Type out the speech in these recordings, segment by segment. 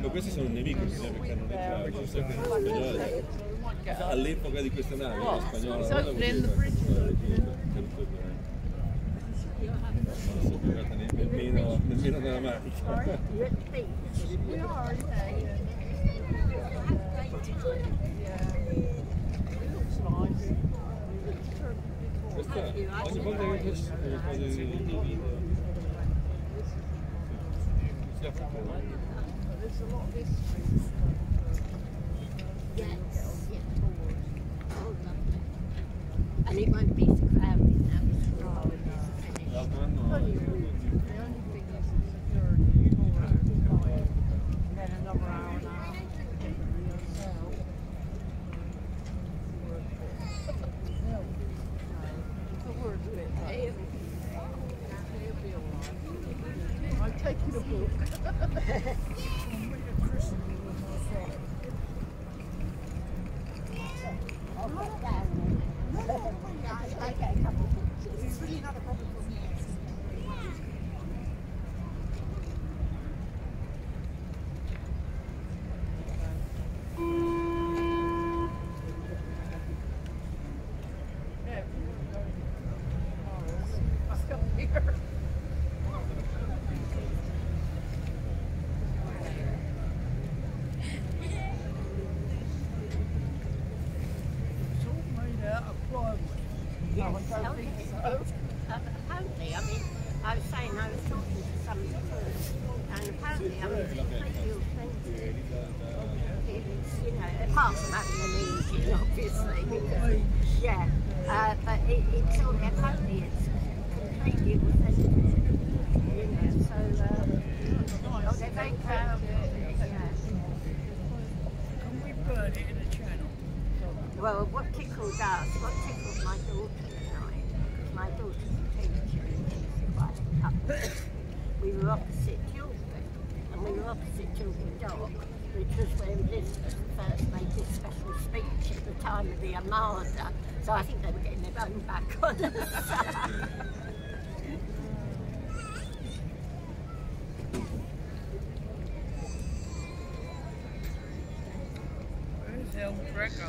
Ma questi sono un nemico bisogna perché non è giusto. All'epoca di questa nave, la spagnola non la eh, nemmeno, nemmeno nella manica. Questa, ogni volta che faccio, And it won't be so crowded now. It's Uh, apparently, I mean, I was saying I was talking to somebody and apparently, I mean. It's, you know, apart from having an engine, obviously, because, yeah, uh, but it, it's all, apparently it's completely authentic. You know, so, uh, oh, they're very proud of it, yeah. Can we burn it in the channel? Well, what tickled us, what tickled my daughter tonight, because my daughter's a teacher and she's quite up. we were opposite Tilbury, and we were opposite Tilbury Dock, which was where Elizabeth first made this special speech at the time of the Armada. So I think they were getting their own back on us. Where's El Greco?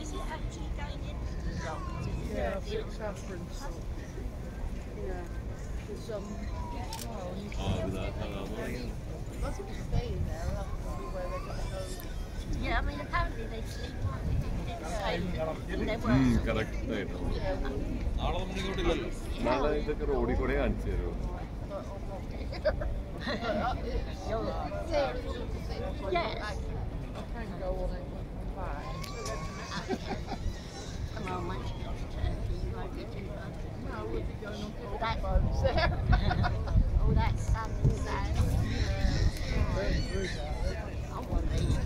Is it actually going in? Yeah, I think Catherine's. Yeah. There's um. Oh, without hello. Lots of people staying there. That's probably where they're going to go. Yeah, I mean, apparently they sleep on നാളെ ഇതൊക്കെ റോഡിൽ കൂടെ കാണിച്ചു തരുമോ Yes. I can go on it and back. Come on, once you get to Turkey, you won't be too much. No, we'll be going on to That- boats there. All that sun and sand. I want to eat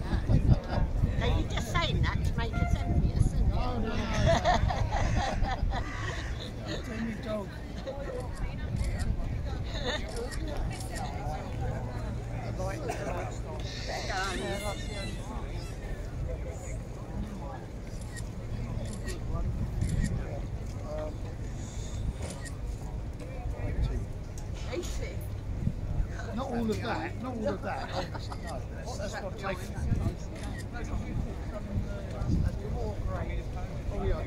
that. Now, you're just saying that to make us envious, isn't it? Oh, no. Take me dog. Like the livestock. Um, Yeah, that's the only thing. Eighty. Not all of that, not all of that, obviously, no. That's, that's what takes grade. Oh yeah,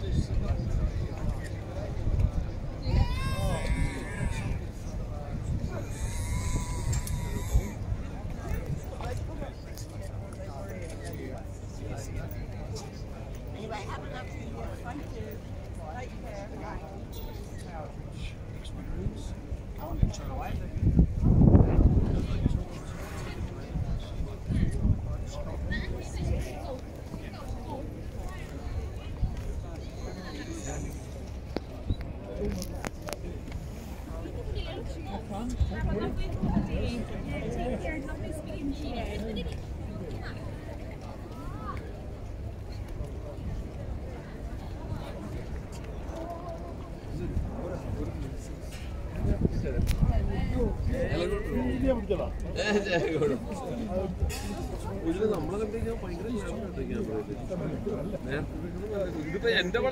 നമ്മളെ കണ്ടിരിക്കാൻ ഭയങ്കര ഇതിപ്പോ എന്റെ പടം